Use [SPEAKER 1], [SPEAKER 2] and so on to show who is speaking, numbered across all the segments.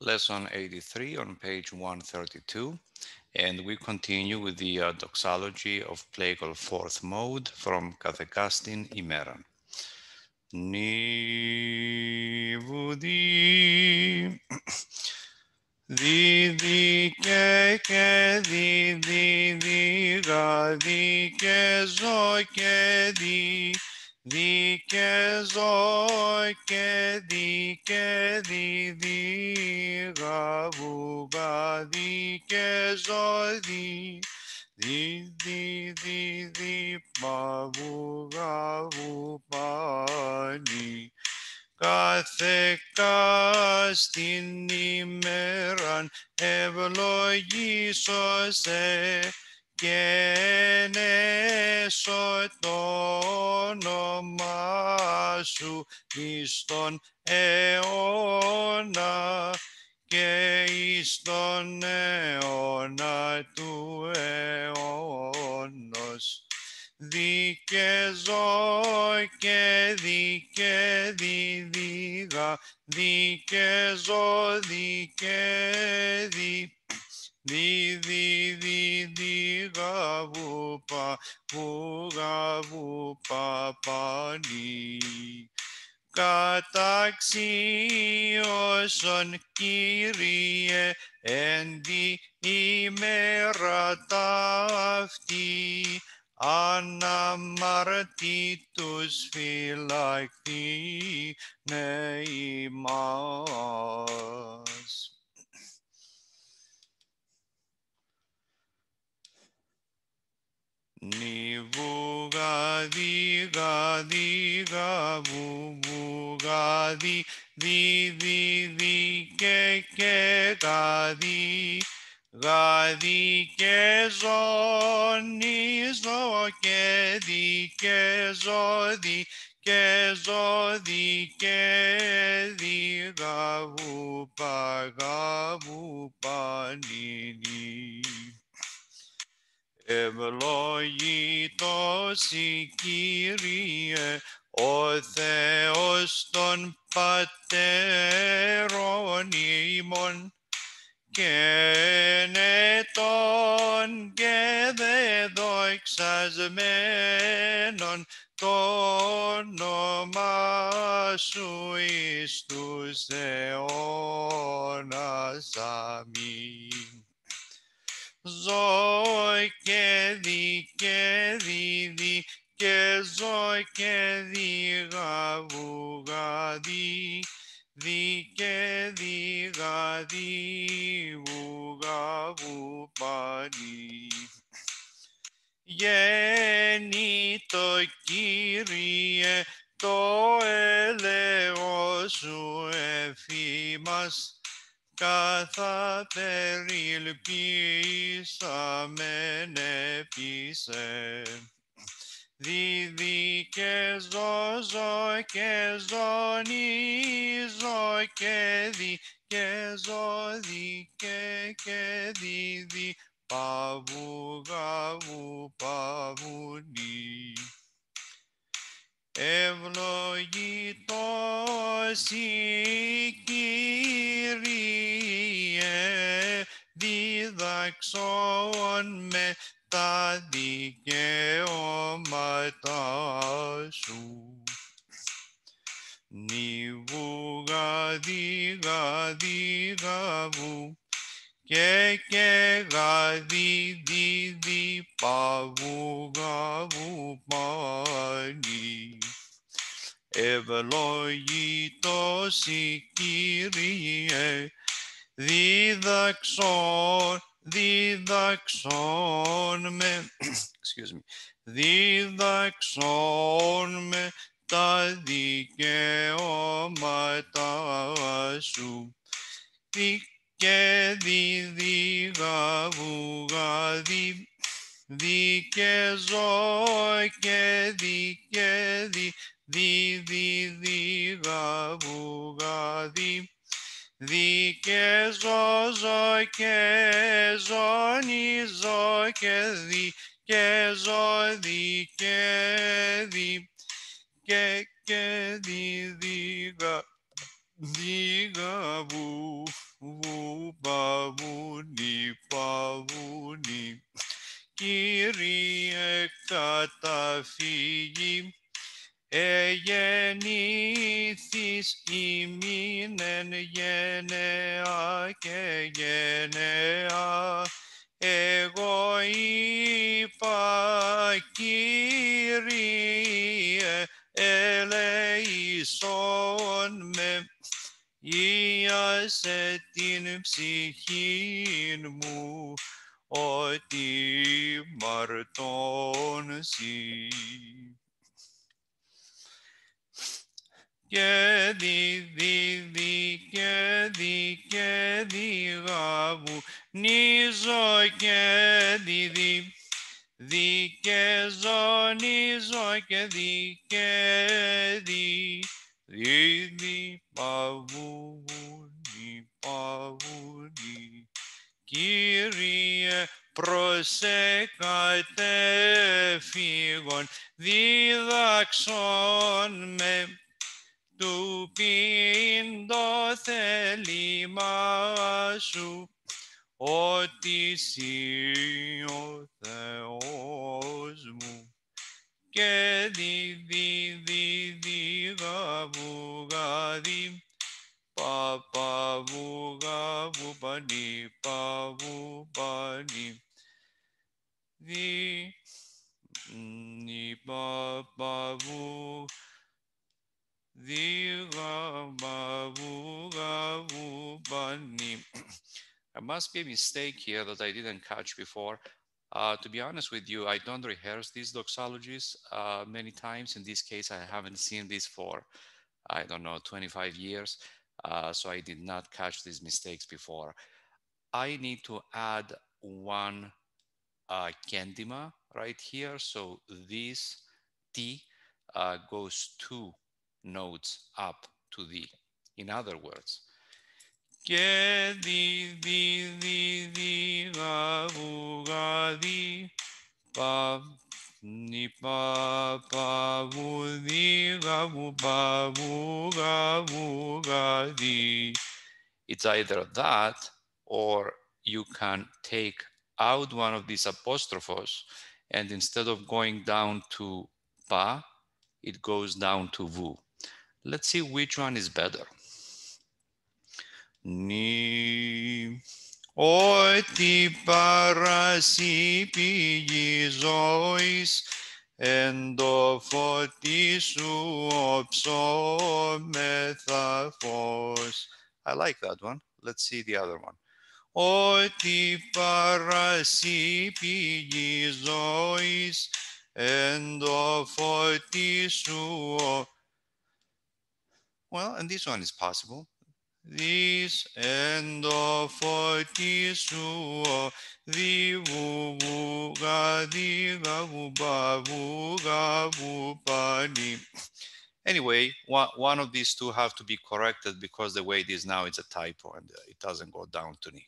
[SPEAKER 1] lesson 83 on page 132. And we continue with the uh, doxology of plagal fourth mode from Kathakastin Imeran. Nivudi di di ke ke di di di ga di ke zo ke di και δι και δι, δίγα βουγα δι και ζω δι, δι δι δι δι πα βουγα βου πάνι. Κάθε κάστην ημέραν ευλογήσω σε και ενέσω το όνομά σου εις τον αιώνα και εις τον αιώνα του αιώνος. Δικαιζώ και δικαι διδίγα, δικαιζώ δικαι δι, δι δι δι δι γα βου πα, βου γα βου πα πανι. Καταξίωσον Κύριε εν τη ημέρα ταύτη, αναμαρτήτους φυλακτήνε ημάς. Nibu gadi gadi gabu bu gadi di di di ke ke gadi gadi ke zo ni zo ke di ke zo di ke zo di ke di gabu pa gabu pa ni ni. Ευλογητός η Κύριε, ο Θεός των πατέρων ημών, και νετών και δε δοξασμένων το όνομα σου εις τους αιώνας. Αμήν. Ζω και δι και δι δι και ζω και δι γαβου γαδι δι και δι γαδι βου γαβου πανι. Γέννη το Κύριε το έλεος σου εφήμας καθά περιλπίσαμεν επίσε. Δίδυ και ζω, ζω και ζωνίζω και δι και ζω δι και και δι δι παβου γαβου παβουνι. Ευλογητός η διδαξών με τα δικαιώματα σου. Νιβουγα δίγα δίγα βου και και γαδί δι δι παβου γαβου πανι. Ευλογητός η Κύριε, διδαξών, διδαξών με, excuse me, διδαξών με τα δικαιώματα σου. Δι και δι δι γαβου γαδι δι και ζω και δι και δι δι δι δι γαβου γαδι δι και ζω ζω και ζωνίζω και δι και ζω δι και δι και και δι δι γα δι γαβου παβούνι. Κύριε καταφύγει, εγεννήθης ημίν εν γενεά και γενεά. Εγώ είπα, Κύριε, ελεησόν με, ίασε την ψυχή μου, ότι μαρτώνσι. Και δι, δι, δι, και δι, και δι, γαβου, νίζω και δι, δι, δι, και ζω, νίζω και δι, και δι, δι, δι, παβούνι, παβούνι. Κύριε, προσέκατε φύγον, διδαξόν με του πίν το θέλημά σου, ότι εσύ ο Θεός μου και δι δι δι δι γαβου γαδι πα πα βου γαβου πανι πα βου πανι δι νι πα πα βου There must be a mistake here that I didn't catch before. Uh, to be honest with you, I don't rehearse these doxologies uh, many times. In this case, I haven't seen this for, I don't know, 25 years. Uh, so I did not catch these mistakes before. I need to add one uh, kendima right here. So this T uh, goes two nodes up to D. In other words, It's either that or you can take out one of these apostrophes and instead of going down to pa, it goes down to vu. Let's see which one is better. Ni oti parasipigis ois endofotisu opsomethafos. I like that one. Let's see the other one. Oti parasipigis ois endofotisu well, and this one is possible. This end of forty su the. Anyway, one, one of these two have to be corrected because the way it is now it's a typo and uh, it doesn't go down to ni.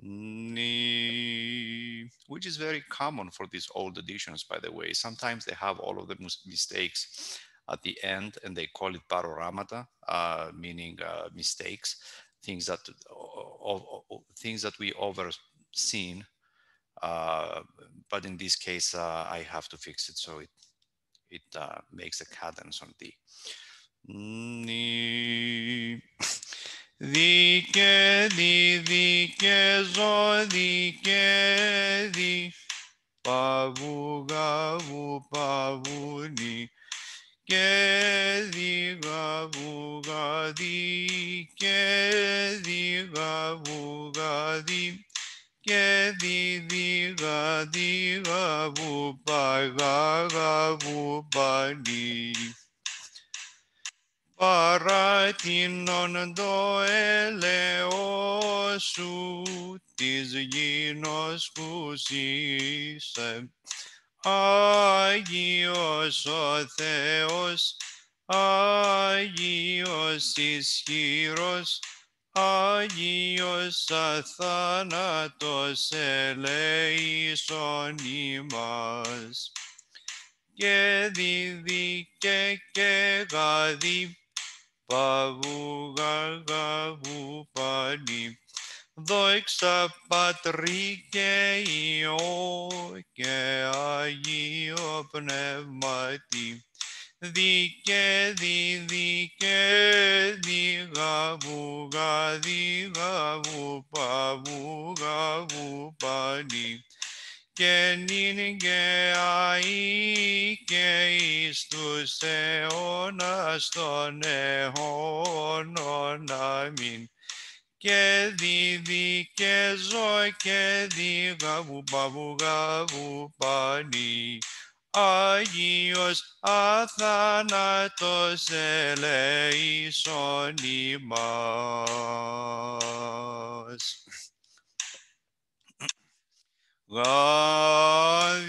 [SPEAKER 1] Ni, which is very common for these old editions, by the way. Sometimes they have all of the mistakes at the end, and they call it paroramata, uh, meaning uh, mistakes, things that uh, things that we overseen. Uh, but in this case, uh, I have to fix it so it it makes a cadence on D. Ni dike di dike zo dike di pavu gavu Και δι, γαβου, γαδι. Και δι, γαβου, γαδι. Και δι, δι, γαδι, γαβου, παγα, γαβου, πανι παράτηνον το έλεος σου της γήνος που ζήσε. Άγιος ο Θεός, Άγιος ισχυρός, Άγιος αθάνατος ελέησον ημάς. Και διδί και και γαδί, παβου γαγαβου πανι. Δόξα Πατρί και Υιό και Αγίο Πνεύματι, δίκε δι δίκε δι γαβου γαδι γαβου παβου γαβου πανι και νυν και αΐ και εις τους αιώνας των αιώνων. Αμήν. Και δίδυ και ζω και δι γαβου παβου γαβου πανι. Άγιος αθάνατος ελέησον ημάς. Γαδίδι,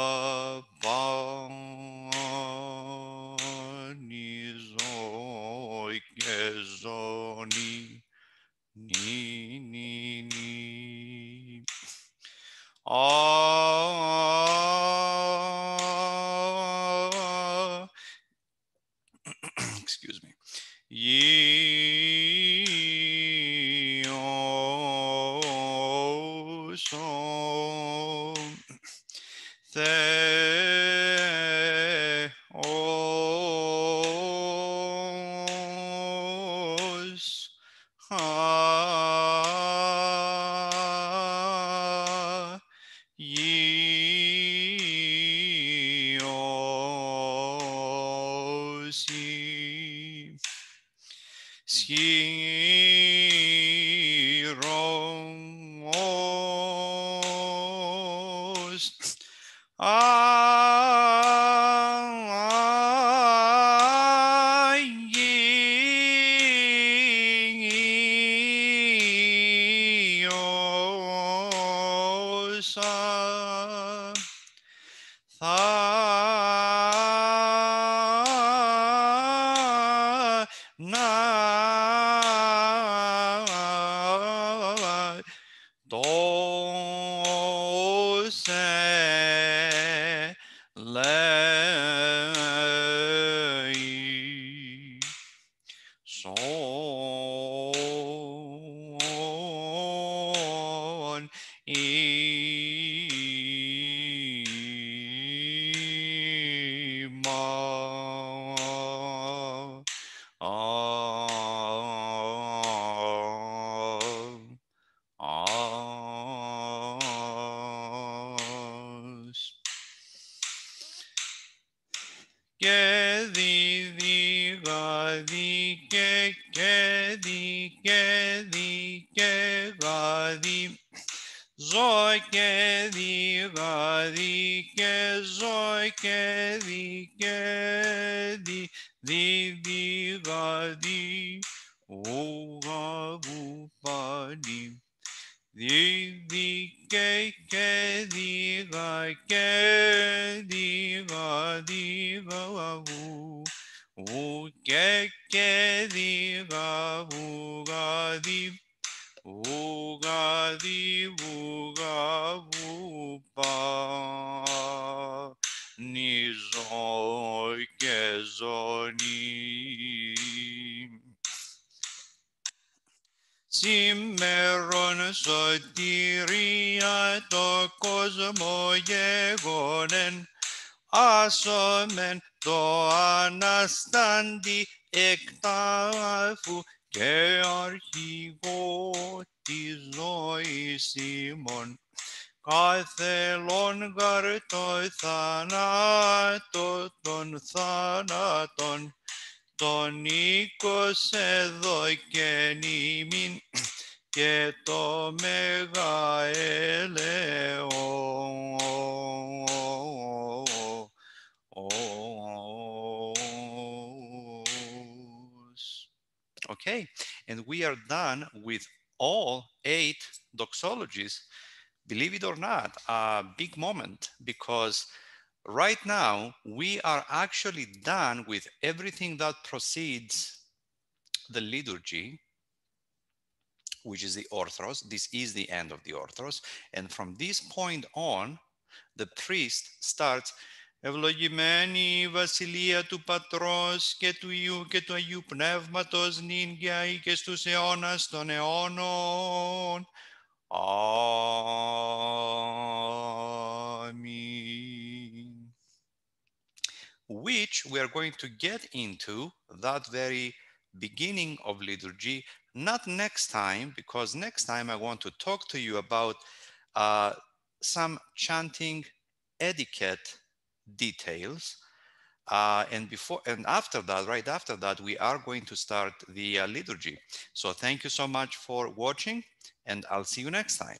[SPEAKER 1] 熟 di ke di ke va di zoi ke di va di ke zoi ke di ke di di di va di o va bu pa di di di ke ke di va ke di va di va va bu 우깨깨디가 우가디 우가디 우가 και 니조이깨조니 Σήμερον σωτηρία το κόσμο γεγονεν, άσομεν το αναστάντη εκτάφου και αρχηγό της ζωής ημών. Καθελών γαρ το θάνατο των θάνατων τον οίκος εδώ και νημήν και το μέγα Okay, and we are done with all eight doxologies. Believe it or not, a big moment because right now we are actually done with everything that precedes the liturgy which is the orthros this is the end of the orthros and from this point on the priest starts Ευλογημένη η βασιλεία του Πατρός και του Υιού και του Αγίου Πνεύματος νυν και στους αιώνας των αιώνων. Amen. Which we are going to get into that very beginning of liturgy, not next time, because next time I want to talk to you about uh, some chanting etiquette details. Uh, and before and after that, right after that, we are going to start the uh, liturgy. So thank you so much for watching, and I'll see you next time.